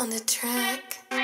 on the track.